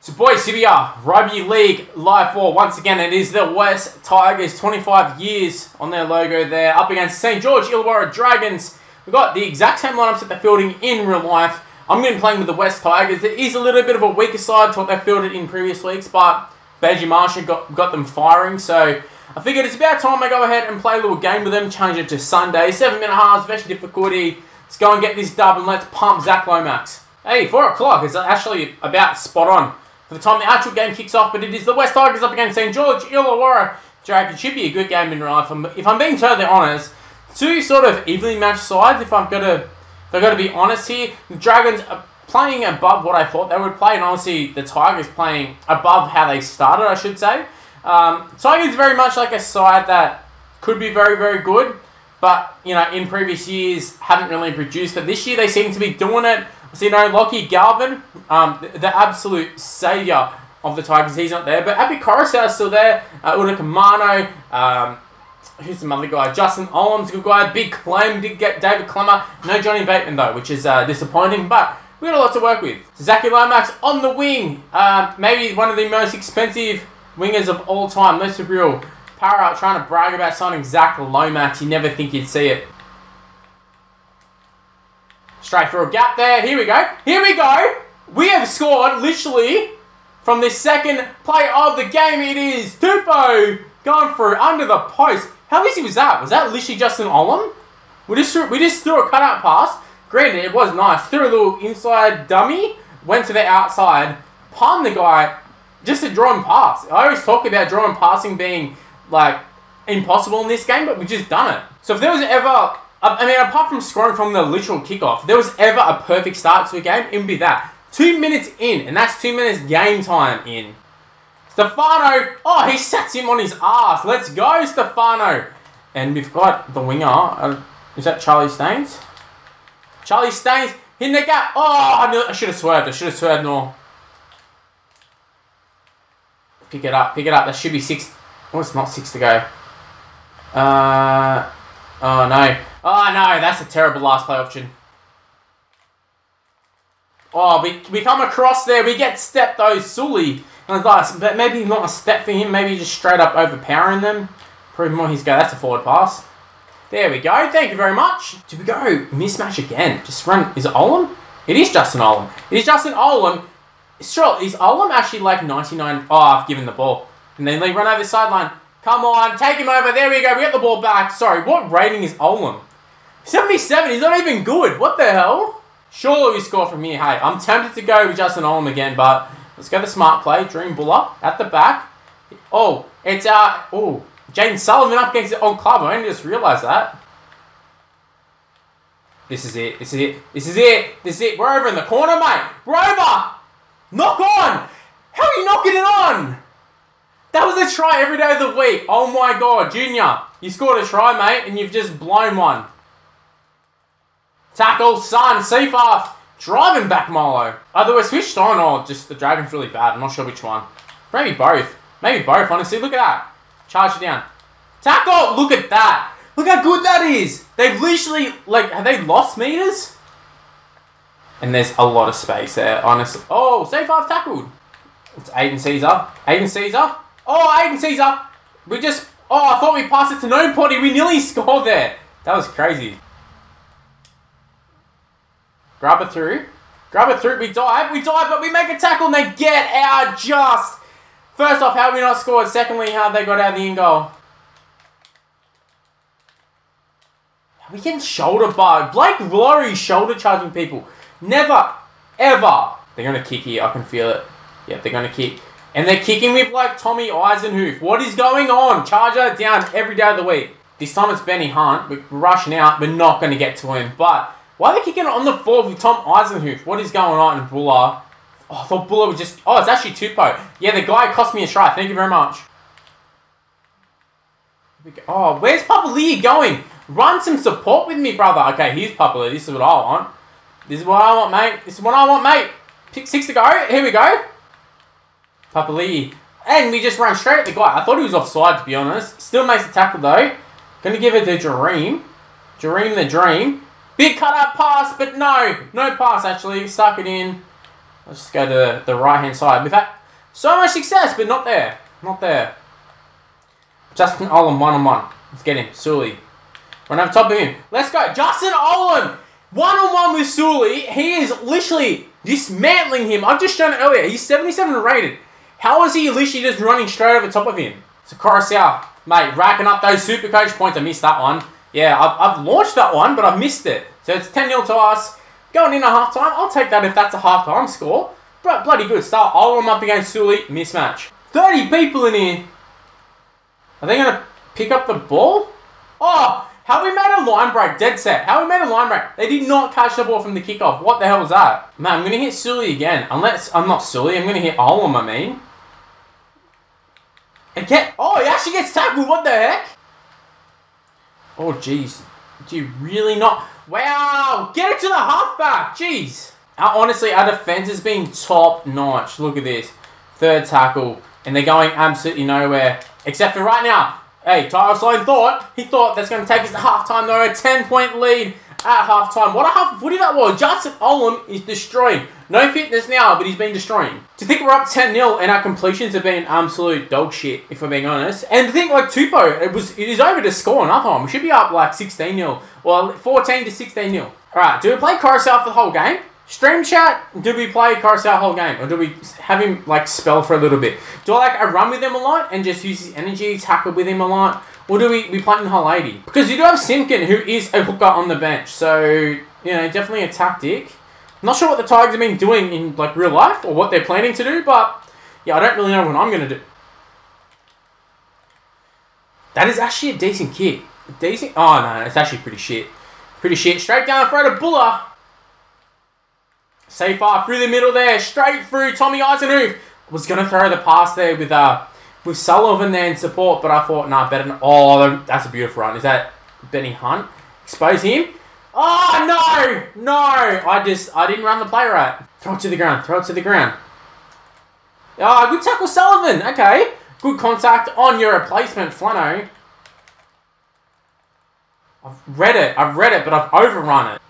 So boys, here we are, Rugby League Live 4. Once again, it is the West Tigers, 25 years on their logo there, up against St. George Illawarra Dragons. We've got the exact same lineups that they're fielding in real life. I'm going to be playing with the West Tigers. It is a little bit of a weaker side to what they fielded in previous weeks, but Benji Marshall got, got them firing, so I figured it's about time I go ahead and play a little game with them, change it to Sunday. 7 minute halves, best difficulty. Let's go and get this dub and let's pump Zac Lomax. Hey, 4 o'clock is actually about spot on for the time the actual game kicks off, but it is the West Tigers up against St. George Illawarra Dragons. It should be a good game in real life. If I'm being totally honest, two sort of evenly matched sides, if I'm gonna if I've got to be honest here. The Dragons are playing above what I thought they would play, and obviously the Tigers playing above how they started, I should say. Um, Tigers very much like a side that could be very, very good, but you know, in previous years haven't really produced. But this year they seem to be doing it. So, you know, Lachie Galvin, um, the, the, absolute saviour of the Tigers, he's not there. But Koroisau is still there. Uh, um, who's the other guy? Justin Olam's a good guy. Big claim, did get David Klemmer. No Johnny Bateman, though, which is uh, disappointing. But we got a lot to work with. Zaki Lomax on the wing. Uh, maybe one of the most expensive wingers of all time. Let's be real. Parra trying to brag about signing Zac Lomax. You never think you'd see it. Straight through a gap there. Here we go. Here we go. We have scored literally from the second play of the game. It is Tupou going through under the post. How easy was that? Was that literally Justin Olam? We just threw, we just threw a cutout pass. Granted, it was nice. Threw a little inside dummy. Went to the outside. Palmed the guy. Just a drawn pass. I always talk about drawn passing being like impossible in this game, but we just done it. So if there was ever I mean, apart from scoring from the literal kickoff, there was ever a perfect start to a game, it would be that. Two minutes in, and that's two minutes game time in. Stefano, oh, he sets him on his ass. Let's go, Stefano. And we've got the winger. Uh, is that Charlie Staines? Charlie Staines hitting the gap. Oh, I, I should have swerved. I should have swerved more. Pick it up, pick it up. There should be six. Oh, it's not six to go. Uh, oh no. Oh no, that's a terrible last play option. Oh, we, we come across there, we get stepped though, Sully. But maybe not a step for him, maybe just straight up overpowering them. Prove more his go. That's a forward pass. There we go. Thank you very much. Do we go mismatch again? Just run. Is it Olam? It is Justin Olam. It is Justin Olam. Sure, is Olam actually like 99? Oh, I've given the ball. And then they run over the sideline. Come on, take him over. There we go. We get the ball back. Sorry, what rating is Olam? 77, he's not even good. What the hell? Surely we score from here. Hey, I'm tempted to go with Justin Olam again, but let's go the smart play. Dream Bula at the back. Oh, it's, uh, oh, Jayden Sullivan up against on club. I only just realised that. This is it. This is it. This is it. This is it. We're over in the corner, mate. We're over. Knock on. How are you knocking it on? That was a try every day of the week. Oh my god, Junior. You scored a try, mate, and you've just blown one. Tackle, Son, Seyfarth, driving back Molo. Either we're switched on or just the Dragon's really bad. I'm not sure which one. Maybe both. Maybe both, honestly. Look at that. Charge it down. Tackle! Look at that. Look how good that is. They've literally, like, have they lost meters? And there's a lot of space there, honestly. Oh, Seyfarth tackled. It's Aidan Caesar. Aidan Caesar. Oh, Aidan Caesar. We just, oh, I thought we passed it to no potty. We nearly scored there. That was crazy. Grab it through. Grab it through. We dive. We dive, but we make a tackle and they get out just. First off, how we not scored? Secondly, how they got out of the in goal? We can shoulder bar. Blake Lawrie shoulder charging people. Never, ever. They're going to kick here. I can feel it. Yeah, they're going to kick. And they're kicking with like Tommy Eisenhuth. What is going on? Charger down every day of the week. This time it's Benny Hunt. We're rushing out. We're not going to get to him. But why are they kicking it on the floor with Tom Eisenhuth? What is going on in Bula? Oh, I thought Bula was just... Oh, it's actually Tupou. Yeah, the guy cost me a try. Thank you very much. Oh, where's Papali'i going? Run some support with me, brother. Okay, here's Papali'i. This is what I want. This is what I want, mate. This is what I want, mate. Pick six to go. Here we go. Papali'i. And we just ran straight at the guy. I thought he was offside, to be honest. Still makes the tackle, though. Gonna give it to Dream. Dream the Dream. Big cut out pass, but no. No pass, actually. Stuck it in. Let's just go to the, the right hand side. We've had so much success, but not there. Not there. Justin Olam one on one. Let's get him. Sully. Run over top of him. Let's go. Justin Olam one on one with Sully. He is literally dismantling him. I've just shown it earlier. He's 77 rated. How is he literally just running straight over top of him? So Koroisau, mate, racking up those super coach points. I missed that one. Yeah, I've, I've launched that one, but I've missed it. So it's 10 0 to us. Going in a half time. I'll take that if that's a half time score. But bloody good start. I'll up against Sully. Mismatch. 30 people in here. Are they going to pick up the ball? Oh, how we made a line break, dead set. How we made a line break. They did not catch the ball from the kickoff. What the hell was that? Man, I'm going to hit Sully again. Unless, I'm not Sully, I'm going to hit Olam, I mean. Get, oh, he actually gets tackled. What the heck? Oh, jeez. Do you really not? Wow! Get it to the halfback! Jeez! Our, honestly, our defense has been top notch. Look at this. Third tackle. And they're going absolutely nowhere. Except for right now. Hey, Tyler Sloan thought, he thought that's going to take us to halftime. They're a 10 point lead at halftime. What a half footy that was. Justin Olam is destroying. No fitness now, but he's been destroying. To think we're up 10 0 and our completions have been absolute dog shit, if I'm being honest. And to think like Tupou, it was it is over to score another one. We should be up like 16 0. Well, 14 to 16 0. Alright, do we play Koroisau for the whole game? Stream chat, do we play Koroisau whole game? Or do we have him like spell for a little bit? Do I like I run with him a lot and just use his energy, tackle with him a lot? Or do we, we play in whole 80? Because you do have Simpkin, who is a hooker on the bench. So, you know, definitely a tactic. I'm not sure what the Tigers have been doing in like real life or what they're planning to do, but yeah, I don't really know what I'm going to do. That is actually a decent kit. Decent? Oh, no, it's actually pretty shit. Pretty shit. Straight down the throat of Bula. Safe far through the middle there. Straight through Tommy Eisenhuth. Was going to throw the pass there with uh with Sullivan there in support, but I thought, nah, better than... Oh, that's a beautiful run. Is that Benny Hunt? Expose him. Oh, no! No! I just... I didn't run the play right. Throw it to the ground. Throw it to the ground. Oh, good tackle, Sullivan. Okay. Good contact on your replacement, Flano. I've read it. I've read it, but I've overrun it.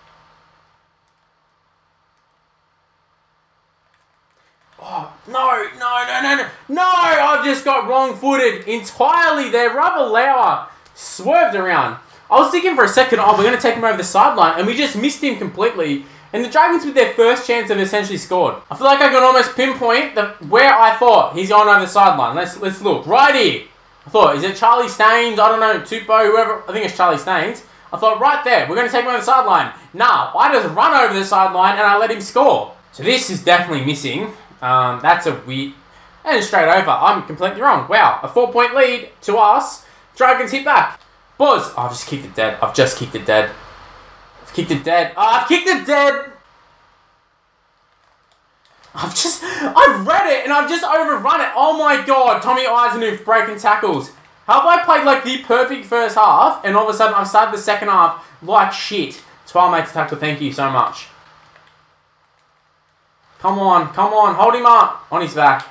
Oh, no, no, no, no, no. No, I've just got wrong-footed entirely there. Ravalawa swerved around. I was thinking for a second, oh, we're going to take him over the sideline, and we just missed him completely. And the Dragons, with their first chance, have essentially scored. I feel like I can almost pinpoint the, where I thought he's gone over the sideline. Let's let's look. Right here. I thought, is it Charlie Staines? I don't know, Tupou, whoever. I think it's Charlie Staines. I thought, right there, we're going to take him over the sideline. Now, I just run over the sideline and I let him score. So this is definitely missing. Um, that's a weird... And straight over. I'm completely wrong. Wow, a four-point lead to us. Dragons hit back. Buzz. Oh, I've just kicked it dead. I've just kicked it dead. I've kicked it dead. Oh, I've kicked it dead. I've just... I've read it and I've just overrun it. Oh my god. Tommy Eisenhuth breaking tackles. How have I played like the perfect first half and all of a sudden I've started the second half like shit? Twelve makes a tackle. Thank you so much. Come on, come on, hold him up. On his back.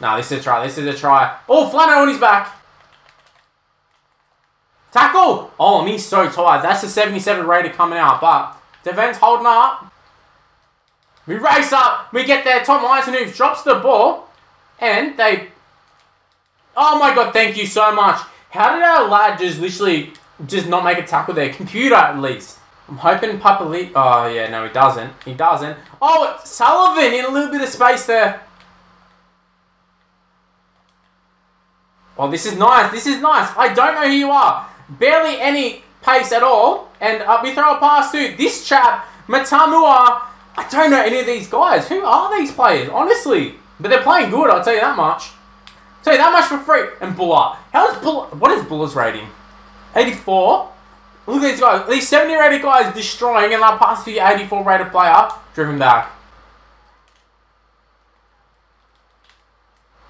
No, this is a try, this is a try. Oh, Flano on his back. Tackle! Oh, he's so tired. That's the 77 rated coming out, but defense holding up. We race up. We get there. Tom Eisenhuth drops the ball. And they... Oh my god, thank you so much. How did our lad just literally just not make a tackle there? Computer, at least. I'm hoping Papali... Oh, yeah, no, he doesn't. He doesn't. Oh, Sullivan in a little bit of space there. Oh, this is nice. This is nice. I don't know who you are. Barely any pace at all. And uh, we throw a pass to this chap, Matamua. I don't know any of these guys. Who are these players? Honestly. But they're playing good, I'll tell you that much. I'll tell you that much for free. And Bula. How's Bula... What is Bula's rating? 84? Look at these guys. These 70 rated guys destroying and I pass to the 84 rated player. Driven back.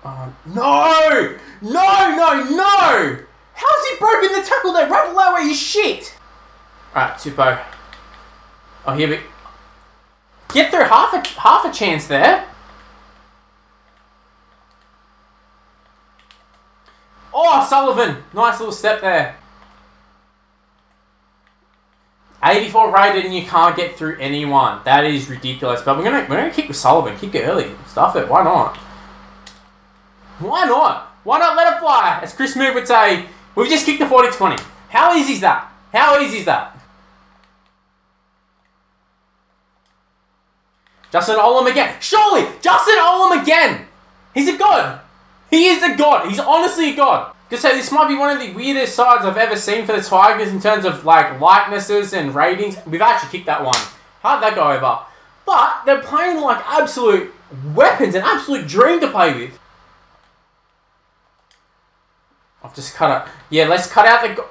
Uh, no! No, no, no! How's he broken the tackle there? Right lower you shit! Alright, Tupou. Oh, here we... Get through half a, half a chance there. Oh, Sullivan. Nice little step there. 84 rated and you can't get through anyone. That is ridiculous. But we're gonna we're gonna kick with Sullivan. Kick it early. Stuff it. Why not? Why not? Why not let it fly? As Chris Moore would say, we've just kicked the 40-20. How easy is that? How easy is that? Justin Olam again. Surely, Justin Olam again. He's a god. He is a god. He's honestly a god. Just say this might be one of the weirdest sides I've ever seen for the Tigers in terms of like likenesses and ratings. We've actually kicked that one. How'd that go over? But they're playing like absolute weapons, an absolute dream to play with. I've just cut it. Yeah, let's cut out the.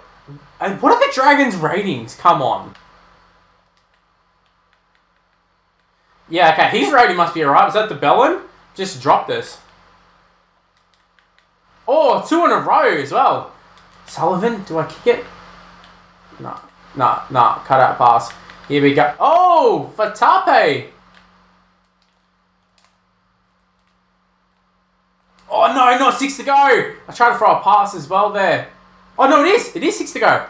And What are the Dragons' ratings? Come on. Yeah, okay, his rating must be alright. Is that the Bellin? Just drop this. Oh, two in a row as well. Sullivan, do I kick it? No, no, no, cut out pass. Here we go. Oh, for Tape. Oh no, not six to go. I tried to throw a pass as well there. Oh no, it is. It is six to go.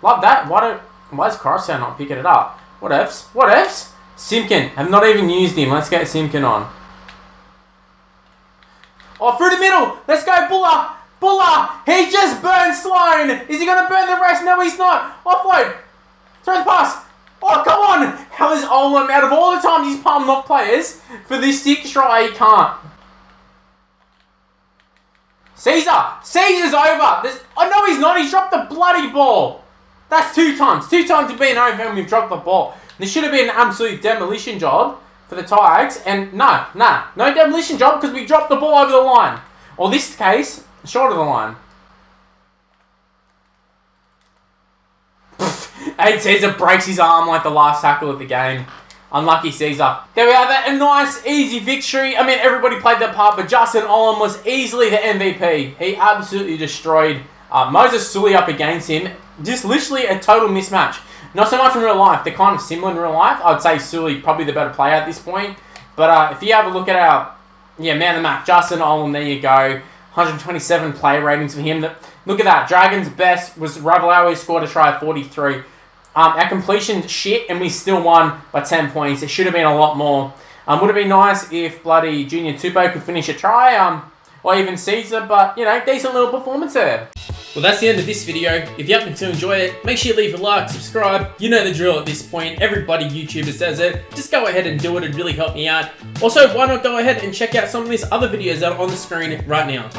Love that. Why don't? Why is Crosstown not picking it up? What ifs? What ifs? Simpkin. Have not even used him. Let's get Simpkin on. Oh, through the middle. Let's go, Bula. Bula. He just burned Sloan. Is he going to burn the rest? No, he's not. Offload. Throw the pass. Oh, come on. How is Olam out of all the times he's palmed off players for this six try? He can't. Caesar. Caesar's over. There's, oh, no, he's not. He's dropped the bloody ball. That's two times. Two times we've been over and we've dropped the ball. This should have been an absolute demolition job for the Tigers. And no, nah, no demolition job because we dropped the ball over the line. Or this case, short of the line. Aiden Caesar breaks his arm like the last tackle of the game. Unlucky Caesar. There we have it. A nice, easy victory. I mean, everybody played their part, but Justin Olam was easily the MVP. He absolutely destroyed uh, Moses Suli up against him. Just literally a total mismatch. Not so much in real life. They're kind of similar in real life. I would say Suli probably the better player at this point. But uh, if you have a look at our yeah man of the match, Justin Olam, there you go. 127 player ratings for him. Look at that. Dragons' best was Ravalawa scored a try of 43. Um, our completion shit, and we still won by 10 points. It should have been a lot more. Um, would have been nice if bloody Junior Tupou could finish a try, um, or even Caesar, but, you know, decent little performance there. Well, that's the end of this video. If you happen to enjoy it, make sure you leave a like, subscribe. You know the drill at this point. Everybody YouTuber says it. Just go ahead and do it. It'd really help me out. Also, why not go ahead and check out some of these other videos that are on the screen right now.